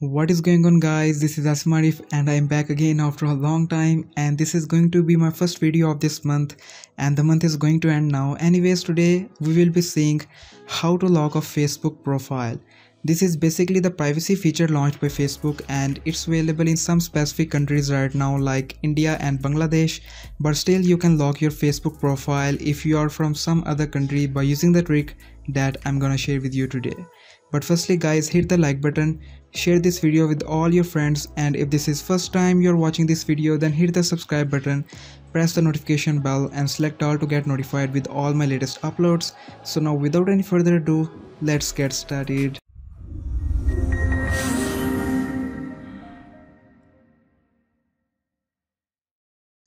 What is going on guys this is Asim Arif and I am back again after a long time and this is going to be my first video of this month and the month is going to end now anyways today we will be seeing how to lock a Facebook profile. This is basically the privacy feature launched by Facebook and it's available in some specific countries right now like India and Bangladesh but still you can lock your Facebook profile if you are from some other country by using the trick that I'm gonna share with you today. But firstly guys hit the like button, share this video with all your friends and if this is first time you're watching this video then hit the subscribe button, press the notification bell and select all to get notified with all my latest uploads. So now without any further ado, let's get started.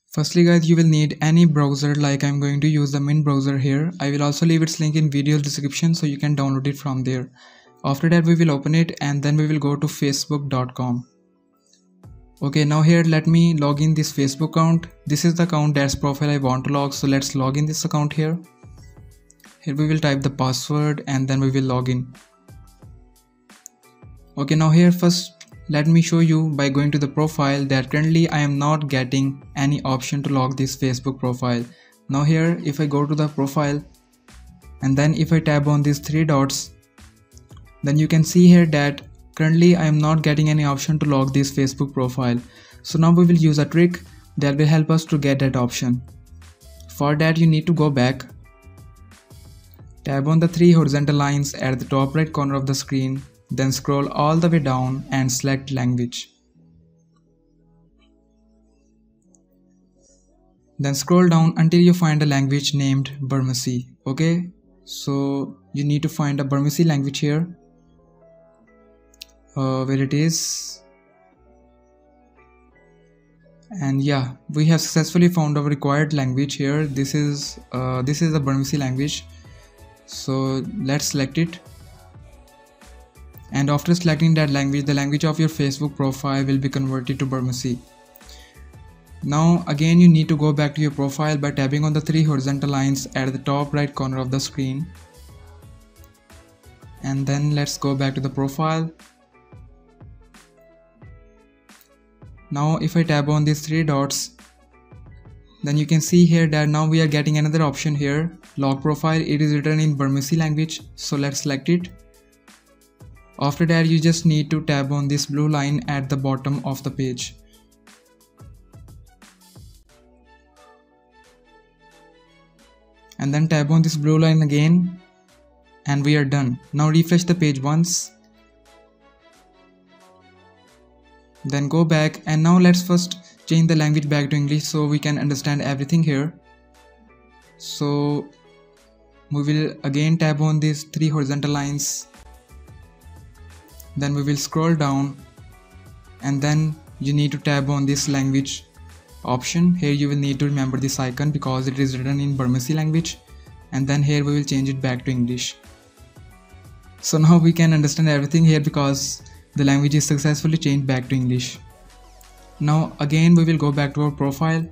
Firstly guys you will need any browser like I'm going to use the Mint browser here. I will also leave its link in video description so you can download it from there after that we will open it and then we will go to facebook.com okay now here let me log in this facebook account. This is the account that's profile i want to log so let's log in this account here. Here we will type the password and then we will log in. Okay now here first let me show you by going to the profile that currently i am not getting any option to log this facebook profile. Now here if i go to the profile and then if i tap on these three dots then you can see here that currently I am not getting any option to log this Facebook profile. So now we will use a trick that will help us to get that option. For that you need to go back, tab on the three horizontal lines at the top right corner of the screen, then scroll all the way down and select language. Then scroll down until you find a language named Burmese. Okay, so you need to find a Burmese language here uh, where it is. And yeah we have successfully found our required language here. This is uh, this is the Burmese language. So let's select it. And after selecting that language the language of your Facebook profile will be converted to Burmese now again you need to go back to your profile by tapping on the three horizontal lines at the top right corner of the screen. And then let's go back to the profile now if I tap on these three dots then you can see here that now we are getting another option here. Log profile it is written in Burmese language so let's select it. After that you just need to tap on this blue line at the bottom of the page. And then tap on this blue line again and we are done. Now refresh the page once then go back and now let's first change the language back to English so we can understand everything here. So we will again tap on these three horizontal lines. Then we will scroll down and then you need to tap on this language option. Here you will need to remember this icon because it is written in Burmese language. And then here we will change it back to English. So now we can understand everything here because the language is successfully changed back to English. Now again we will go back to our profile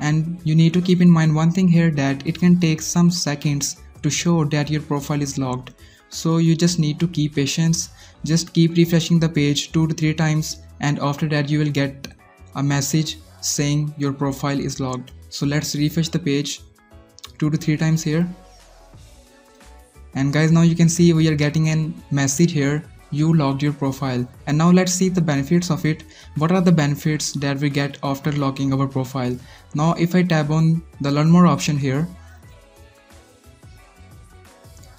and you need to keep in mind one thing here that it can take some seconds to show that your profile is logged. So you just need to keep patience, just keep refreshing the page 2 to 3 times and after that you will get a message saying your profile is logged. So let's refresh the page 2 to 3 times here and guys now you can see we are getting a message here you logged your profile. And now let's see the benefits of it. What are the benefits that we get after logging our profile? Now if i tap on the learn more option here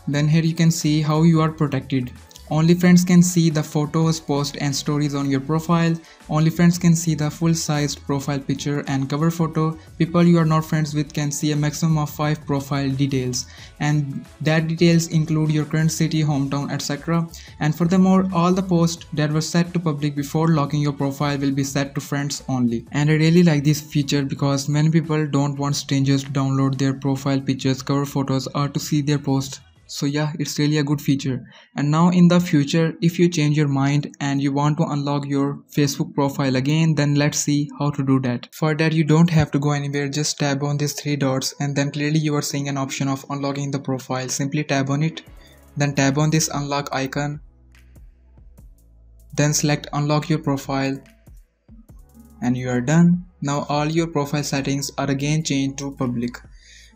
then here you can see how you are protected only friends can see the photos, posts and stories on your profile. Only friends can see the full-sized profile picture and cover photo. People you are not friends with can see a maximum of 5 profile details and that details include your current city, hometown, etc. And furthermore, all the posts that were set to public before locking your profile will be set to friends only. And I really like this feature because many people don't want strangers to download their profile pictures, cover photos or to see their posts so yeah it's really a good feature. And now in the future if you change your mind and you want to unlock your facebook profile again then let's see how to do that. For that you don't have to go anywhere. Just tap on these three dots and then clearly you are seeing an option of unlocking the profile. Simply tap on it then tap on this unlock icon then select unlock your profile and you are done. Now all your profile settings are again changed to public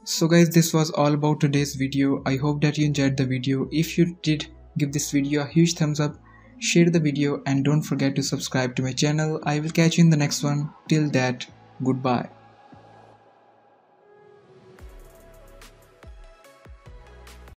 so guys this was all about today's video. I hope that you enjoyed the video. If you did give this video a huge thumbs up share the video and don't forget to subscribe to my channel. I will catch you in the next one. Till that goodbye